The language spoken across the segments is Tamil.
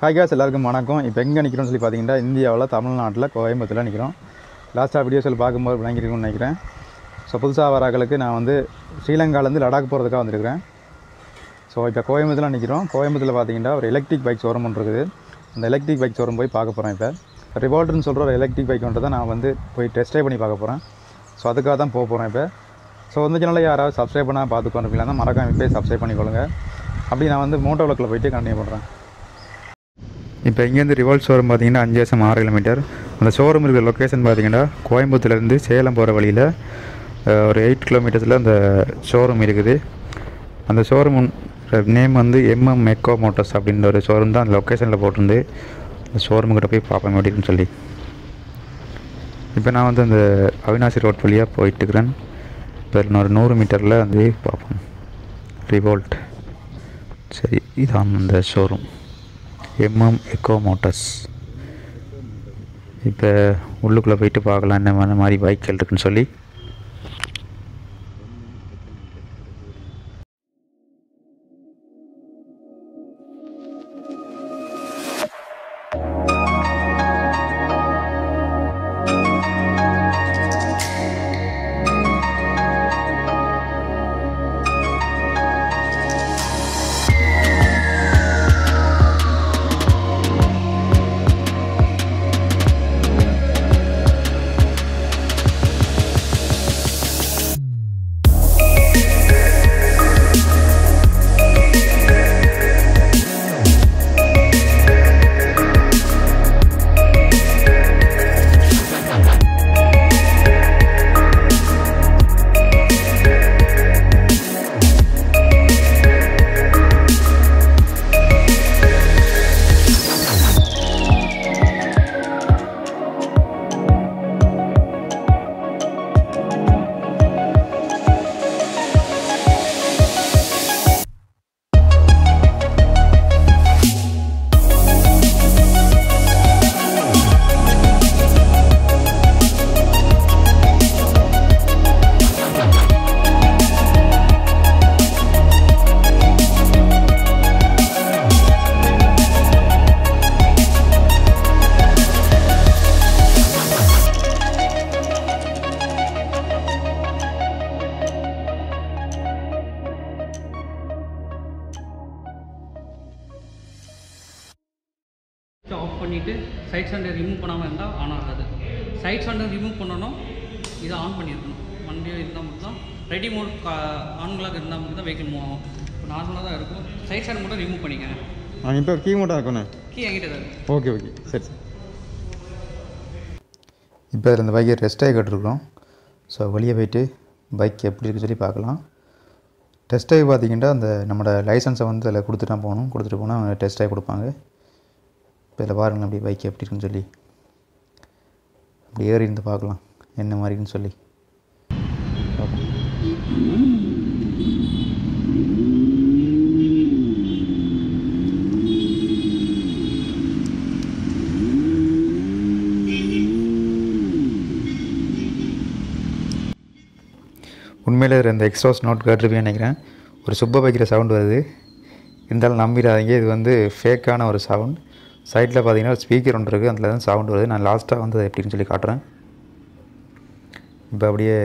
ஹாய் கேஸ் எல்லாருக்கும் வணக்கம். இப்போ எங்கே நிற்கிறோம்னு சொல்லி பார்த்தீங்கன்னா இந்தியாவில் தமிழ்நாட்டில் கோயம்புத்தூரில் நிற்கிறோம் லாஸ்ட்டாக வீடியோஸில் பார்க்கும்போது விளங்கிருக்கும்னு நினைக்கிறேன். ஸோ புதுசாக வராக்களுக்கு நான் வந்து ஸ்ரீலங்காலேருந்து லடாக் போகிறதுக்காக வந்திருக்கிறேன். ஸோ இப்போ கோயம்புத்தூரில் நிற்கிறோம் கோயம்புத்தூரில் பார்த்தீங்கன்னா ஒரு எலக்ட்ரிக் பைக் ஷோரூம் ஒன்று இருக்குது. அந்த எலக்ட்ரிக் பைக் ஷோரூம் போய் பார்க்க போகிறேன் இப்போ. ரிவால்டர்னு சொல்கிற ஒரு எலக்ட்ரிக் பைக் ஒன்று தான் நான் வந்து போய் டெஸ்ட் ட்ரைவ் பண்ணி பார்க்க போகிறேன் ஸோ அதுக்காக தான் போக போகிறேன் இப்போ. ஸோ வந்து சேனலில் யாராவது சப்ஸ்கிரைப் பண்ணால் பார்த்துக்கொண்டிருப்பீங்களா தான் மறக்காம இப்போயே சப்ஸ்கிரைப் பண்ணிக்கொள்ளுங்கள் அப்படி நான் வந்து மோட்டோ விளக்கில் போயிட்டு கண்டினியூ பண்ணுறேன் இப்போ இங்கேருந்து ரிவால்ட் ஷோரூம் பார்த்தீங்கன்னா அஞ்சு வருஷம் ஆறு கிலோமீட்டர். அந்த ஷோரூம் இருக்கிற லொக்கேஷன் பார்த்தீங்கன்னா கோயம்புத்தூர்லேருந்து சேலம் போகிற வழியில் ஒரு எயிட் கிலோமீட்டர்ஸில் அந்த ஷோரூம் இருக்குது. அந்த ஷோரூம் நேம் வந்து எம்எம் மெக்கோ மோட்டர்ஸ் அப்படின்ற ஒரு ஷோரூம் தான் அந்த லொக்கேஷனில் போட்டிருந்து அந்த ஷோரூம்கிட்ட போய் பார்ப்போம் அப்படின்னு சொல்லி. இப்போ நான் வந்து அந்த அவினாசி ரோட் வழியாக போயிட்டுருக்கிறேன். இப்போ இன்னொரு நூறு மீட்டரில் வந்து பார்ப்போம். ரிவோல்ட் சரி இதான் அந்த ஷோரூம் எம்எம் எக்கோ மோட்டர்ஸ் இப்போ உள்ளுக்குள்ளே போயிட்டு பார்க்கலாம் என்ன மாதிரி- மாதிரி பைக்கள் இருக்குன்னு சொல்லி. பண்ணிவிட்டு சைட் ஸ்டாண்டை ரிமூவ் பண்ணாமல் இருந்தால் ஆன் ஆகாது. சைட் ஸ்டாண்டை ரிமூவ் பண்ணணும் இதை ஆன் பண்ணியிருக்கணும் வண்டி இருந்தால் மட்டும் தான் ரெடி மோட் கா ஆன்களாக இருந்தால் மட்டும் தான் வெஹிக்கிள் மூவ் ஆகும். இப்போ நார்மலாக தான் இருக்கும். சைட் ஸ்டாண்ட் மட்டும் ரிமூவ் பண்ணிக்கங்க. இப்போ கீ மட்டும் இருக்கணும் கீ என்கிட்ட தான் ஓகே ஓகே சரி சரி. இப்போ இதில் இந்த பைக்கை ரெஸ்ட் ஆகி கட்டிருக்கோம் ஸோ வெளியே போயிட்டு பைக் எப்படி இருக்குன்னு சொல்லி பார்க்கலாம். டெஸ்ட் ஆகி பார்த்தீங்கன்னா அந்த நம்மளோட லைசன்ஸை வந்து அதில் கொடுத்துட்டு தான் போகணும். கொடுத்துட்டு போனால் அவங்க டெஸ்ட் ஆகி கொடுப்பாங்க. இப்போ இதில் பாருங்கள் அப்படி பைக் எப்படி இருக்குன்னு சொல்லி. அப்படி ஏறி இருந்து பார்க்கலாம் என்ன மாதிரின்னு சொல்லி. உண்மையில் இந்த எக்ஸ்ட்ராஸ் நோட் கேட்டிருப்பேன் நினைக்கிறேன். ஒரு சுப்ப வைக்கிற சவுண்ட் வருது. இருந்தாலும் நம்பிடாதீங்க இது வந்து ஃபேக்கான ஒரு சவுண்ட் சைடில் பார்த்தீங்கன்னா ஒரு ஸ்பீக்கர் ஒன்று இருக்குது. அதில் தான் சவுண்ட் வருது. நான் லாஸ்ட்டாக வந்து எப்படின்னு சொல்லி காட்டுறேன். இப்போ அப்படியே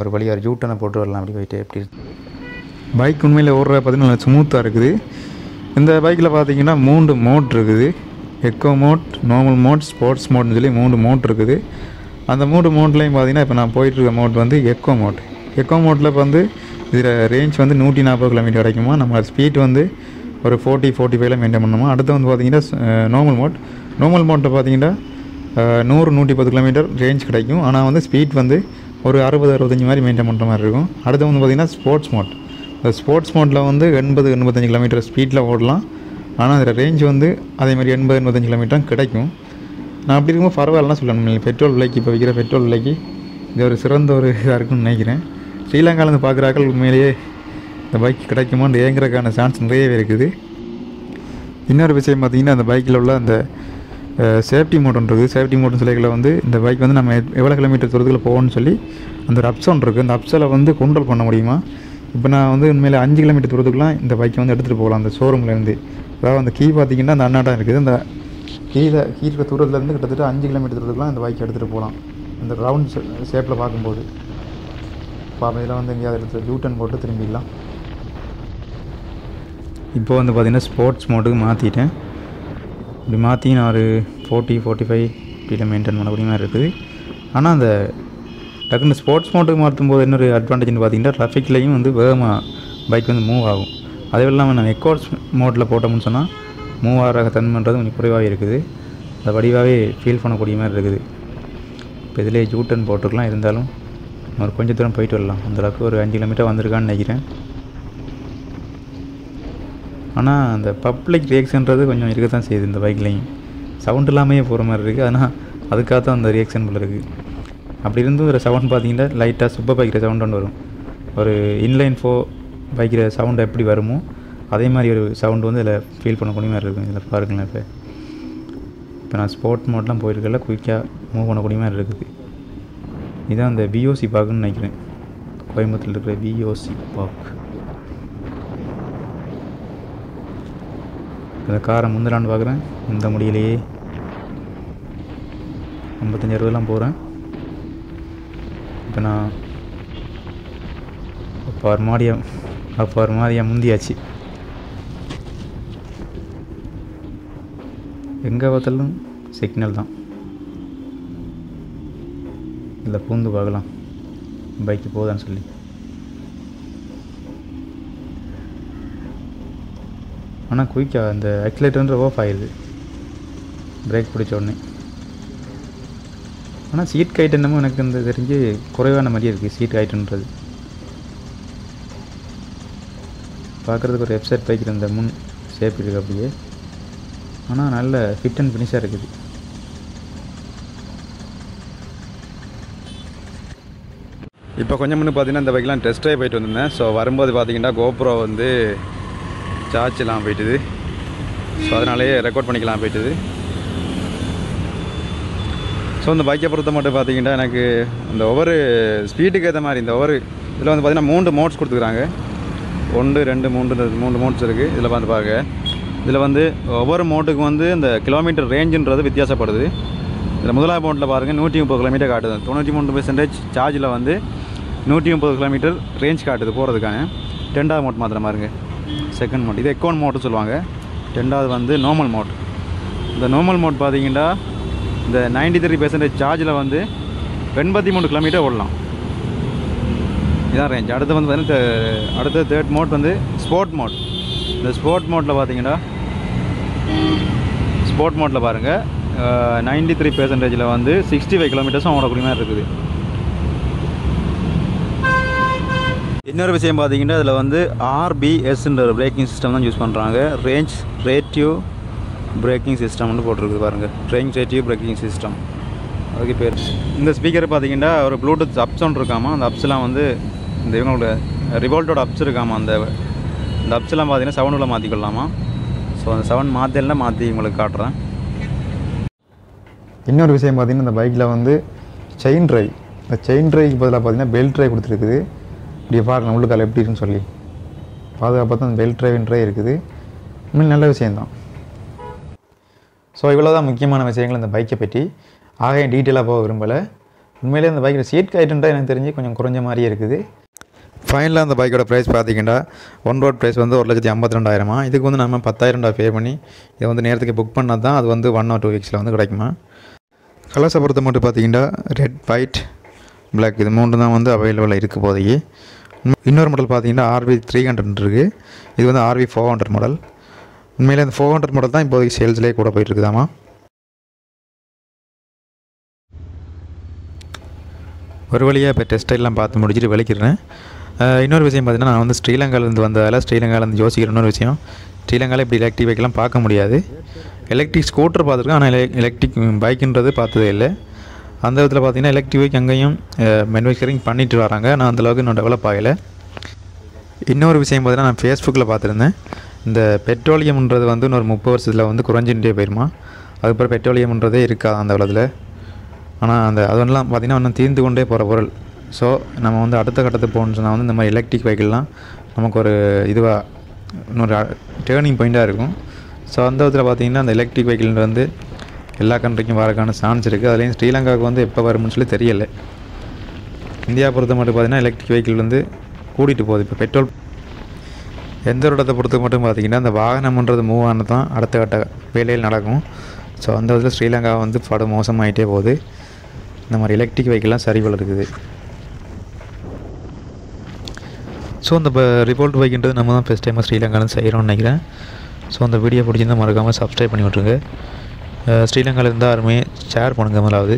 ஒரு வழியாக ஒரு ஜூட்டனை போட்டு வரலாம். அப்படி போயிட்டு எப்படி பைக் உண்மையில் ஓடுற பார்த்தீங்கன்னா ஸ்மூத்தாக இருக்குது. இந்த பைக்கில் பார்த்தீங்கன்னா மூன்று மோட் இருக்குது. Eco mode normal mode sports மோட்னு சொல்லி மூணு மோட் இருக்குது. அந்த மூணு மோட்லேயும் பார்த்தீங்கன்னா இப்போ நான் போயிட்டுருக்க மோட் வந்து எக்கோ மோட் எக்கோ மோட்டில் இப்போ வந்து இதில் ரேஞ்ச் வந்து நூற்றி நாற்பது கிலோமீட்டர் கிடைக்குமா நம்ம ஸ்பீட் வந்து ஒரு ஃபோர்ட்டி ஃபோர்ட்டி ஃபைவ்ல மெயின்டைன் பண்ணணுமா? அடுத்து வந்து பார்த்தீங்கன்னா நார்மல் மோட் நார்மல் மோட்டில் பார்த்தீங்கன்னா நூறு நூற்றி பத்து கிலோமீட்டர் ரேஞ்ச் கிடைக்கும். ஆனால் வந்து ஸ்பீட் வந்து ஒரு அறுபது அறுபத்தஞ்சி மாதிரி மெயின்டைன் பண்ணுற மாதிரி இருக்கும். அடுத்து வந்து பார்த்திங்கன்னா ஸ்போர்ட்ஸ் மோட் இந்த ஸ்போர்ட்ஸ் மோட்டில் வந்து எண்பது எண்பத்தஞ்சு கிலோமீட்டர் ஸ்பீடில் ஓடலாம். ஆனால் அதில் ரேஞ்ச் வந்து அதே மாதிரி எண்பது எண்பத்தஞ்சு கிலோமீட்டர் கிடைக்கும். நான் அப்படி இருக்கும்போது பரவாயில்லனா சொல்லணும். பெட்ரோல் விலைக்கு இப்போ விற்கிற பெட்ரோல் விலைக்கு இது ஒரு சிறந்த ஒரு இதாக இருக்குன்னு நினைக்கிறேன். ஸ்ரீலங்காலேருந்து பார்க்குறாக்கள் உண்மையிலேயே இந்த பைக் கிடைக்குமான்னு ஏங்குறதுக்கான சான்ஸ் நிறையவே இருக்குது. இன்னொரு விஷயம் பார்த்தீங்கன்னா அந்த பைக்கில் உள்ள அந்த சேஃப்டி மோட் இருக்குது சேஃப்டி மோட்னு சொல்லிகளை வந்து இந்த பைக் வந்து நம்ம எவ்வளோ கிலோமீட்டர் தூரத்தில் போகணும்னு சொல்லி அந்த ஒரு அப்சோன் இருக்குது அந்த அப்சலை வந்து கண்ட்ரோல் பண்ண முடியுமா? இப்போ நான் வந்து உண்மையில் அஞ்சு கிலோமீட்டர் தூரத்துக்குலாம் இந்த பைக்கை வந்து எடுத்துகிட்டு போகலாம் அந்த ஷோரூம்லேருந்து அதாவது அந்த கீ பார்த்தீங்கன்னா அந்த அண்ணாட்டம் இருக்குது. அந்த கீழே கீ இருக்க தூரத்துலேருந்து கிட்டத்தட்ட அஞ்சு கிலோமீட்டர் தூரத்துக்குலாம் இந்த பைக்கை எடுத்துகிட்டு போகலாம். அந்த ரவுண்ட் ஷேப்பில் பார்க்கும்போது. இப்போ இதில் வந்து எங்கேயாவது எடுத்து யூட்டன் போட்டு திரும்பிடலாம். இப்போ வந்து பார்த்திங்கன்னா ஸ்போர்ட்ஸ் மோட்டுக்கு மாற்றிட்டேன் இப்படி மாற்றி நான் ஒரு ஃபோர்ட்டி ஃபோர்ட்டி ஃபைவ் இப்படியில் மெயின்டைன் பண்ணக்கூடிய மாதிரி இருக்குது. ஆனால் அந்த டக்குன்னு ஸ்போர்ட்ஸ் மோட்டுக்கு மாற்றும் போது இன்னொரு அட்வான்டேஜ்னு பார்த்திங்கன்னா ட்ராஃபிக்லேயும் வந்து வேகமாக பைக் வந்து மூவ் ஆகும். அதே இல்லாமல் நான் எக்கோர்ட்ஸ் மோட்டில் போட்டோம்னு சொன்னால் மூவ் ஆகிற தன்மைன்றது கொஞ்சம் குறைவாக இருக்குது. அது வடிவாகவே ஃபீல் பண்ணக்கூடிய மாதிரி இருக்குது. இப்போ இதிலே ஜூட்டன் போட்டுருக்கலாம் இருந்தாலும் ஒரு கொஞ்சம் தூரம் போயிட்டு வரலாம். அந்தளவுக்கு ஒரு அஞ்சு கிலோமீட்டர் வந்திருக்கான்னு நினைக்கிறேன். ஆனால் அந்த பப்ளிக் ரியாக்ஷன்றது கொஞ்சம் இருக்க தான் செய்யுது இந்த பைக்லேயும் சவுண்ட் இல்லாமையே போகிற மாதிரி இருக்குது ஆனால் அதுக்காக தான் அந்த ரியாக்ஷன் போல இருக்குது அப்படி இருந்தும் ஒரு சவுண்ட் பார்த்தீங்கன்னா லைட்டாக சூப்பர் பைக்கிற சவுண்ட் ஒன்று வரும். ஒரு இன்லைன் ஃபோ பைக்கிற சவுண்ட் எப்படி வருமோ அதே மாதிரி ஒரு சவுண்டு வந்து இதில் ஃபீல் பண்ணக்கூடிய மாதிரி இருக்கும். இதில் பாருங்களேன் இப்போ. இப்போ நான் ஸ்போர்ட் மோட்லாம் போயிருக்கல குயிக்காக மூவ் பண்ணக்கூடிய மாதிரி இருக்குது. இதான் அந்த பிஓசி பார்க்குன்னு நினைக்கிறேன். கோயம்புத்தூரில் இருக்கிற பிஓசி பார்க் இந்த காரை முந்திரான்னு பார்க்குறேன். இந்த முடியலையே ஐம்பத்தஞ்சு அறுபதுலாம் போகிறேன். இப்போ நான் அப்போ ஒரு மாதிரியா அப்போ ஒரு மாதிரியா முந்தியாச்சு. எங்கே பார்த்தாலும் சிக்னல் தான். இல்லை பூந்து பார்க்கலாம். பைக்கு போதான்னு சொல்லி. ஆனால் குயிக்காக அந்த ஆக்சிலேட்டர்ன்ற ஆஃப் ஆயிடுது பிரேக் பிடிச்ச உடனே. ஆனால் சீட் கைட் என்னமோ எனக்கு இந்த தெரிஞ்சு குறைவான மாதிரியே இருக்குது சீட் கைட்டுன்றது பார்க்குறதுக்கு ஒரு வெப்சைட் பைக்கில் இந்த முன் ஷேப் இருக்குது அப்படியே. ஆனால் நல்ல ஃபிட் அண்ட் ஃபினிஷாக இருக்குது. இப்போ கொஞ்சம் முன்னே பார்த்தீங்கன்னா இந்த பைக்லாம் டெஸ்ட் ட்ரைவ் போயிட்டு வந்திருந்தேன். ஸோ வரும்போது பார்த்தீங்கன்னா கோப்ரோ வந்து சார்ஜ்லாம் போயிட்டுது. ஸோ அதனாலேயே ரெக்கார்ட் பண்ணிக்கலாம் போயிட்டுது. ஸோ இந்த பைக்கை பொறுத்த மட்டும் பார்த்தீங்கன்னா எனக்கு இந்த ஒவ்வொரு ஸ்பீடுக்கு ஏற்ற மாதிரி இந்த ஒவ்வொரு இதில் வந்து பார்த்தீங்கன்னா மூன்று மோட்ஸ் கொடுத்துக்குறாங்க ஒன்று ரெண்டு மூன்று இந்த மூன்று மோட்ஸ் இருக்குது இதில் வந்து பார்க்க இதில் வந்து ஒவ்வொரு மோட்டுக்கு வந்து இந்த கிலோமீட்டர் ரேஞ்சுன்றது வித்தியாசப்படுது. இதில் முதலாவது மோட்டில் பாருங்கள் நூற்றி முப்பது கிலோமீட்டர் காட்டுது. தொண்ணூற்றி மூணு பெர்சன்டேஜ் சார்ஜில் வந்து நூற்றி முப்பது கிலோமீட்டர் ரேஞ்ச் காட்டுது போகிறதுக்கான ரெண்டாவது மோட் மாத்திரம் பாருங்கள் செகண்ட் மோட் இது எக்கோன் மோட்னு சொல்லுவாங்க. ரெண்டாவது வந்து நார்மல் மோட் இந்த நார்மல் மோட் பார்த்தீங்கன்னா இந்த நைன்டி த்ரீ பெர்சன்டேஜ் சார்ஜில் வந்து எண்பத்தி மூணு கிலோமீட்டர் ஓடலாம். இதான் ரேஞ்ச் அடுத்து வந்து பார்த்தீங்கன்னா அடுத்த தேர்ட் மோட் வந்து ஸ்போர்ட் மோட் இந்த ஸ்போர்ட் மோட்டில் பார்த்தீங்கன்னா ஸ்போர்ட் மோட்டில் பாருங்கள் நைன்டி த்ரீ பெர்சன்டேஜில் வந்து சிக்ஸ்டி ஃபைவ் கிலோமீட்டர்ஸும் ஓடக்கூடிய மாதிரி இருக்குது. இன்னொரு விஷயம் பார்த்தீங்கன்னா இதில் வந்து ஆர்பிஎஸ்ன்ற பிரேக்கிங் சிஸ்டம் தான் யூஸ் பண்ணுறாங்க ரேஞ்ச் ரேட்டிவ் பிரேக்கிங் சிஸ்டம்னு போட்டிருக்கு பாருங்கள் ரேஞ்ச் ரேட்டிவ் பிரேக்கிங் சிஸ்டம் அதுக்கு பேர். இந்த ஸ்பீக்கர் பார்த்தீங்கன்னா ஒரு ப்ளூடூத் அப் இருக்காமல் அந்த அப்ஸ்லாம் வந்து இந்த இவங்களோட ரிவோல்ட்டோட அப்ஸ் இருக்காமா? அந்த இந்த அப்ஸ்லாம் பார்த்தீங்கன்னா சவுண்டில் மாற்றிக்கொள்ளலாமா ஸோ அந்த சவுண்ட் மாற்றலாம் மாற்றி உங்களுக்கு காட்டுறேன். இன்னொரு விஷயம் பார்த்தீங்கன்னா இந்த பைக்கில் வந்து செயின் ட்ரை இந்த செயின் ட்ரைக்கு பதிலாக பார்த்தீங்கன்னா பெல்ட் ட்ரை கொடுத்துருக்குது. இப்படி பாருங்க உள்ளுக்கால எப்படி இருக்குன்னு சொல்லி. பாதுகாப்பாக தான் பெல்ட் ட்ரைவின்றே இருக்குது. இன்னும் நல்ல விஷயந்தான் ஸோ இவ்வளோ தான் முக்கியமான விஷயங்கள் இந்த பைக்கை பற்றி. ஆக டீட்டெயிலாக போக விரும்பலை. உண்மையிலே அந்த பைக்கில் சீட் கைட்டுன்றா எனக்கு தெரிஞ்சு கொஞ்சம் குறைஞ்ச மாதிரியே இருக்குது. ஃபைனலாக அந்த பைக்கோட ப்ரைஸ் பார்த்தீங்கன்னா ஒன் ரோட் ப்ரைஸ் வந்து ஒரு லட்சத்தி ஐம்பத்தி ரெண்டாயிரமா இதுக்கு வந்து நம்ம பத்தாயிரம் ரூபா பே பண்ணி இதை வந்து நேரத்துக்கு புக் பண்ணால் தான் அது வந்து ஒன் ஆர் டூ வீக்ஸில் வந்து கிடைக்குமா? கலர்ஸை பொறுத்த மட்டும் பார்த்தீங்கன்னா ரெட் ஒயிட் பிளாக் இது மூன்று தான் வந்து அவைலபிளாக இருக்குது இப்போதைக்கு. இன்னொரு மாடல் பார்த்தீங்கன்னா ஆர்வி த்ரீ ஹண்ட்ரட் இருக்குது இது வந்து ஆர்வி ஃபோர் ஹண்ட்ரட் மாடல் உண்மையிலே அந்த ஃபோர் ஹண்ட்ரட் மாடல் தான் இப்போதைக்கு சேல்ஸ்லேயே கூட போயிட்டுருக்குதாமா ஒரு வழியாக இப்போ டெஸ்ட் எல்லாம் பார்த்து முடிச்சுட்டு விளக்கிடுறேன். இன்னொரு விஷயம் பார்த்தீங்கன்னா நான் வந்து ஸ்ரீலங்காலேருந்து வந்ததால் ஸ்ரீலங்காலேருந்து யோசிக்கிற இன்னொரு விஷயம் ஸ்ரீலங்காவில் இப்படி எலக்ட்ரிக் பைக்கெல்லாம் பார்க்க முடியாது. எலக்ட்ரிக் ஸ்கூட்டர் பார்த்துருக்கேன் ஆனால் எலக்ட்ரிக் பைக்குன்றது பார்த்ததே இல்லை. அந்த விதத்தில் பார்த்தீங்கன்னா எலக்ட்ரிக் பைக் அங்கேயும் மேனுஃபேக்சரிங் பண்ணிட்டு வராங்க. நான் அந்தளவுக்கு இன்னும் டெவலப் ஆகலை. இன்னொரு விஷயம் பார்த்தீங்கன்னா நான் ஃபேஸ்புக்கில் பார்த்துருந்தேன் இந்த பெட்ரோலியம்ன்றது வந்து இன்னொரு முப்பது வருஷத்தில் வந்து குறைஞ்சிட்டே போயிருமா? அதுக்கப்புறம் பெட்ரோலியம்ன்றதே இருக்காது அந்த உலகத்தில் ஆனால் அந்த அதெல்லாம் பார்த்திங்கன்னா இன்னும் தீர்ந்து கொண்டே போகிற பொருள். ஸோ நம்ம வந்து அடுத்த கட்டத்துக்கு போகணுன்னு சொன்னால் வந்து இந்த மாதிரி எலக்ட்ரிக் வெஹிக்கிள்லாம் நமக்கு ஒரு இதுவாக இன்னொரு டேர்னிங் பாயிண்ட்டாக இருக்கும். ஸோ அந்த விதத்தில் பார்த்தீங்கன்னா அந்த எலக்ட்ரிக் வெஹிக்கிள் வந்து எல்லா கண்ட்ரிக்கும் வரக்கான சான்ஸ் இருக்குது அதுலேயும் ஸ்ரீலங்காவுக்கு வந்து எப்போ வரும்னு சொல்லி தெரியலை. இந்தியா பொறுத்த மட்டும் பார்த்தீங்கன்னா எலக்ட்ரிக் வெஹிக்கிள் வந்து கூட்டிகிட்டு போகுது. இப்போ பெட்ரோல் எந்த ஒரு இடத்தை பொறுத்த மட்டும் பார்த்திங்கன்னா அந்த வாகனம்ன்றது மூவ் ஆனது தான் அடுத்த கட்ட வேலையில் நடக்கும். ஸோ அந்த விதத்தில் ஸ்ரீலங்கா வந்து படம் மோசமாகிட்டே போகுது. இந்த மாதிரி எலக்ட்ரிக் வெஹிக்கிள்லாம் சரிவில் இருக்குது ஸோ அந்த ரிவோல்ட் பைக்குன்றது நம்ம தான் ஃபஸ்ட் டைமாக ஸ்ரீலங்காவில் செய்கிறோம்னு நினைக்கிறேன். ஸோ அந்த வீடியோ பிடிச்சிருந்தால் மறக்காமல் சப்ஸ்கிரைப் பண்ணி விட்ருங்க ஸ்ரீலங்காவில் இருந்தால் யாருமே ஷேர் பண்ணுங்கள் முதலாவது